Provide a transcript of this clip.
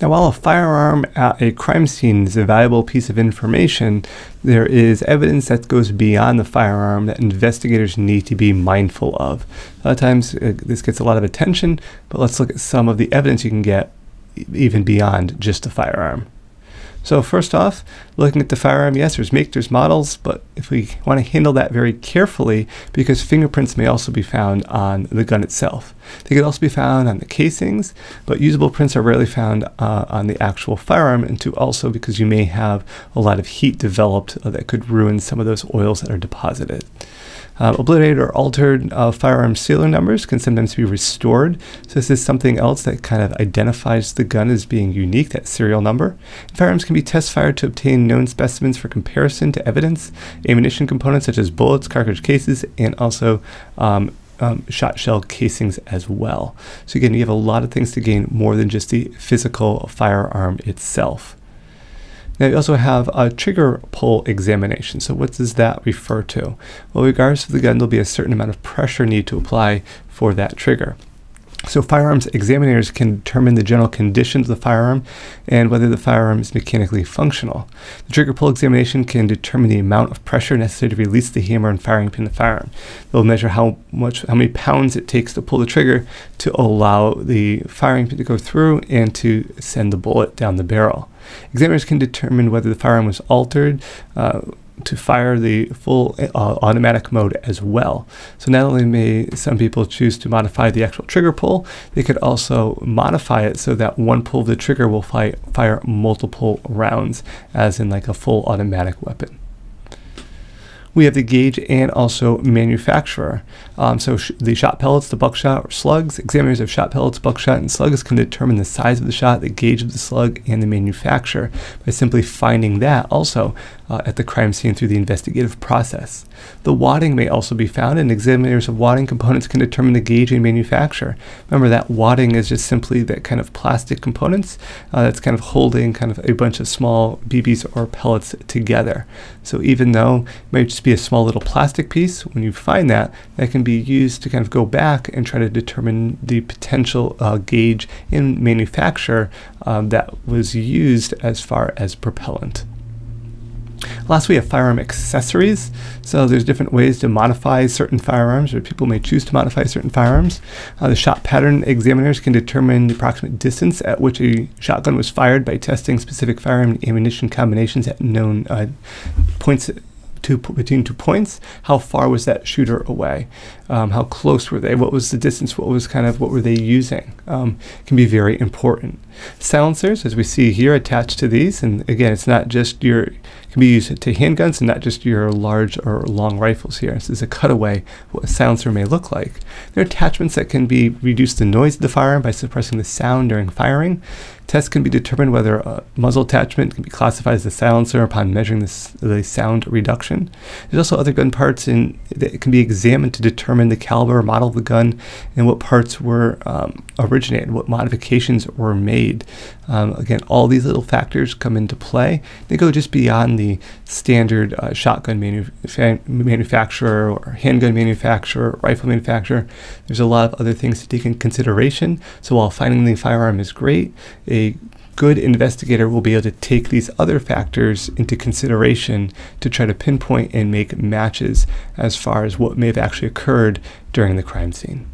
Now, while a firearm at a crime scene is a valuable piece of information, there is evidence that goes beyond the firearm that investigators need to be mindful of. A lot of times uh, this gets a lot of attention, but let's look at some of the evidence you can get even beyond just a firearm. So first off, looking at the firearm, yes, there's make, there's models, but if we want to handle that very carefully, because fingerprints may also be found on the gun itself. They could also be found on the casings, but usable prints are rarely found uh, on the actual firearm, and two, also because you may have a lot of heat developed uh, that could ruin some of those oils that are deposited. Um, obliterated or altered uh, firearm serial numbers can sometimes be restored. So this is something else that kind of identifies the gun as being unique, that serial number. Firearms can be test fired to obtain known specimens for comparison to evidence, ammunition components such as bullets, cartridge cases, and also um, um, shot shell casings as well. So again, you have a lot of things to gain more than just the physical firearm itself. Now you also have a trigger pull examination. So what does that refer to? Well, regardless of the gun, there'll be a certain amount of pressure need to apply for that trigger. So firearms examiners can determine the general conditions of the firearm and whether the firearm is mechanically functional. The trigger pull examination can determine the amount of pressure necessary to release the hammer and firing pin of the firearm. They'll measure how much, how many pounds it takes to pull the trigger to allow the firing pin to go through and to send the bullet down the barrel. Examiners can determine whether the firearm was altered uh, to fire the full uh, automatic mode as well. So not only may some people choose to modify the actual trigger pull, they could also modify it so that one pull of the trigger will fi fire multiple rounds, as in like a full automatic weapon we have the gauge and also manufacturer. Um, so sh the shot pellets, the buckshot or slugs, examiners of shot pellets, buckshot, and slugs can determine the size of the shot, the gauge of the slug, and the manufacturer by simply finding that also uh, at the crime scene through the investigative process. The wadding may also be found, and examiners of wadding components can determine the gauge and manufacturer. Remember that wadding is just simply that kind of plastic components uh, that's kind of holding kind of a bunch of small BBs or pellets together. So even though it might just be a small little plastic piece, when you find that, that can be used to kind of go back and try to determine the potential uh, gauge and manufacturer um, that was used as far as propellant. Last, we have firearm accessories. So there's different ways to modify certain firearms, or people may choose to modify certain firearms. Uh, the shot pattern examiners can determine the approximate distance at which a shotgun was fired by testing specific firearm ammunition combinations at known uh, points two, between two points, how far was that shooter away? Um, how close were they? What was the distance? What was kind of what were they using? Um, can be very important. Silencers, as we see here, attached to these, and again, it's not just your can be used to handguns and not just your large or long rifles here. This is a cutaway what a silencer may look like. There are attachments that can be reduce the noise of the firearm by suppressing the sound during firing. Tests can be determined whether a muzzle attachment can be classified as a silencer upon measuring this, the sound reduction. There's also other gun parts in, that can be examined to determine the caliber or model of the gun and what parts were um, originated, what modifications were made. Um, again, all these little factors come into play. They go just beyond the standard uh, shotgun manu manufacturer or handgun manufacturer, rifle manufacturer. There's a lot of other things to take in consideration. So while finding the firearm is great, a good investigator will be able to take these other factors into consideration to try to pinpoint and make matches as far as what may have actually occurred during the crime scene.